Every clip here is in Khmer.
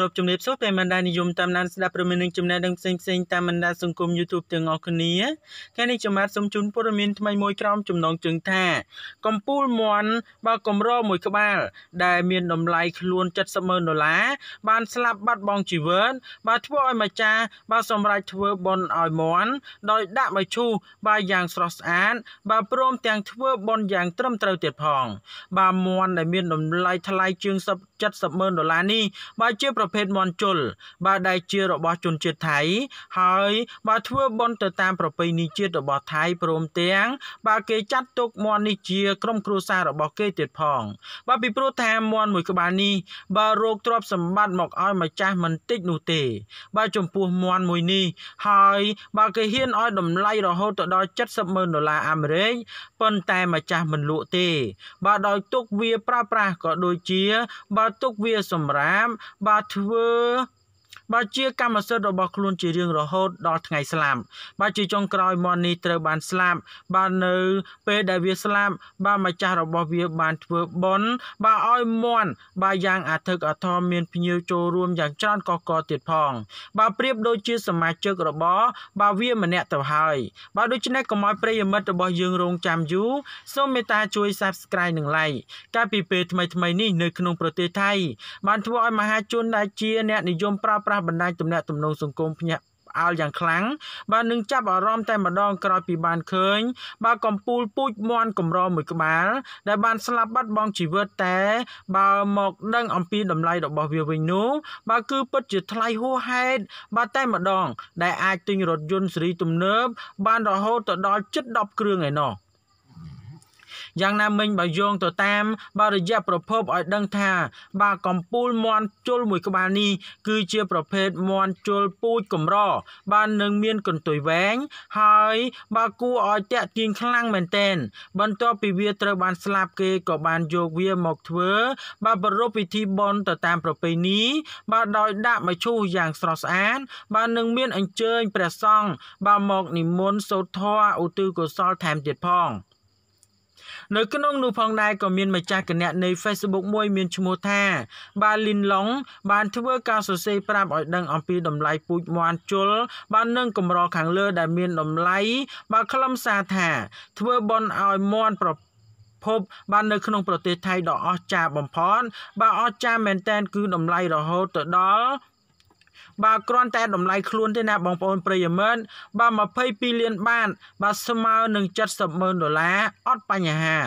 រំជំរាបសួរប្រិយមិត្តដែលនិយមតាមដានស្ដាប់ព្រមនឹងចំណេះដឹងផ្សេងផ្សេងតាមបណ្ដាសង្គម YouTube ទាំងអស់គ្នាថ្ងៃនេះខ្ញុំបាទសូមជូនព័ត៌មានថ្មីមួយក្រោមចំណងជើងថាកំពូលមន់បើកម្រមួយក្បាល ដែលមានតម្លៃខ្លួន70ម៉ឺនដុល្លារបានស្លាប់បាត់បង់ជីវិតបាទធ្វើឲ្យម្ចាស់បាទសម្រេចធ្វើបន់ឲ្យមន់ដោយដាក់មឈូសបាទយ៉ាងស្រស់ស្អាតបាទព្រមទាំងធ្វើបន់យ៉ាងត្រឹមត្រូវទៀតផងបាទមន់ដែលមានតម្លៃថ្លៃជាង70ម៉ឺនដុល្លារនេះបាទជាប្រភេទមន់ជុលបាទដែលជារបស់ជនជាតិថៃ ហើយបាទធ្វើបុណ្យទៅតាមប្រពៃណីជាតិរបស់ថៃព្រមទាំងបាទគេចាត់ទុកមន់នេះជាក្រុមគ្រួសាររបស់គេទៀតផង បាទពីព្រោះថាមន់មួយក្បាលនេះបាទរោគទ្រព្យសម្បត្តិមកឲ្យម្ចាស់មិនតិចនោះទេ បាទចំពោះមន់មួយនេះហើយបាទគេហ៊ានឲ្យតម្លៃរហូតទៅដល់70ម៉ឺនដុល្លារអាមេរិកប៉ុន្តែម្ចាស់មិនលក់ទេ បាទដោយទុកវាប្រើប្រាស់ក៏ដូចជា បាទទុកវាសម្រាប់បាទធ្វើ បាទជាកម្មសិទ្ធិរបស់ខ្លួនជារៀងរហូតដល់ថ្ងៃស្លាប់បាទជាចុងក្រោយមន់នេះត្រូវបានស្លាប់បាទនៅពេលដែលវាស្លាប់បាទម្ចាស់របស់វាបានធ្វើបន់បាទឲ្យមន់បាទយ៉ាងអធិកអធមមានភ្ញៀវចូលរួមយ៉ាងច្រើនកកកទៀតផងបាទប្រៀបដូចជាសមាជិករបស់បាទវាម្នាក់ទៅហើយបាទដូច្នេះកុំឲ្យប្រិយមិត្តរបស់យើងរងចាំយូរសូមមេត្តាជួយ Subscribe និង Like កាលពីពេលថ្មីៗនេះនៅក្នុងប្រទេសថៃបានធ្វើឲ្យមហាជនដែលជាអ្នកនិយមប្រើប្រាស់ស់បណ្ដាញទំនាក់ទំនងសង្គមភ្នាក់ផ្អើលយ៉ាងខ្លាំងបាទនឹងចាប់អារម្មណ៍តែម្ដងក្រោយពីបានឃើញ បាទកំពូលពូជមន់កម្រមួយក្បាល ដែលបានស្លាប់បាត់បង់ជីវិតតែ បើមកដឹងអំពីតម្លៃរបស់វាវិញនោះបាទគឺពិតជាថ្លៃហួសហេតុបាទតែម្ដង ដែលអាចទិញរថយន្តស៊េរីទំនើបបានរហូតទៅដល់ជិត10គ្រឿងឯណោះ យ៉ាងណាមិញបើយោងទៅតាមបរិយាប្រភពឲ្យដឹងថា បាទកំពូលមន់ជុលមួយក្បាលនេះគឺជាប្រភេទមន់ជុលពូជកម្របាទនឹងមានកន្ទុយវែងហើយបាទគួរឲ្យតាក់ទាញខ្លាំងមែនតែនបន្ទាប់ពីវាត្រូវបានស្លាប់គេក៏បានយកវាមកធ្វើបាទប្រពៃពិធីបុណ្យទៅតាមប្រពៃណីបាទដោយដាក់មឈូសយ៉ាងស្រស់ស្អាតបាទនឹងមានអញ្ជើញព្រះសង្ឃបាទមកនិមន្តសូត្រធម៌ឧទ្ទិសកុសលថែមទៀតផង នៅក្នុងនោះផងដែរក៏មានម្ចាស់គណនី Facebook មួយមានឈ្មោះថា បាលីនឡុងបានធ្វើការសរសេរប្រាប់ឲ្យដឹងអំពីតម្លៃពូជមាន់ជុលបាននឹងកម្រខាងលើដែលមានតម្លៃបាទខ្លឹមសារថា ធ្វើបន់ឲ្យមាន់ប្រភពបាននៅក្នុងប្រទេសថៃដ៏អស្ចារ្យបំផុតបាទអស្ចារ្យមែនតែនគឺតម្លៃរហូតទៅដល់ បាទគ្រាន់តែតម្លៃខ្លួនទេណាបងប្អូនប្រិយមិត្តបាទ22លានបាតបាទស្មើនឹង70ម៉ឺនដុល្លារអត់បញ្ហា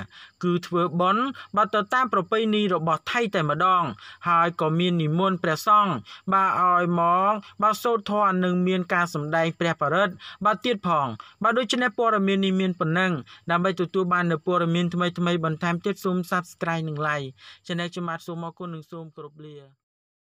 គឺធ្វើបន់បាទទៅតាមប្រពៃណីរបស់ថៃតែម្ដង ហើយក៏មាននិមន្តព្រះសង្ឃបាទឲ្យមកបាទសូត្រធម៌នឹងមានការសម្ដែងព្រះបរិត្តបាទទៀតផងបាទដូច្នេះព័ត៌មាននេះមានប៉ុណ្ណឹងដើម្បីទទួលបាននូវព័ត៌មានថ្មីៗបន្ថែមទៀតសូម Subscribe និង Like ចំណែកខ្ញុំបាទសូមអរគុណនិងសូមគោរពលា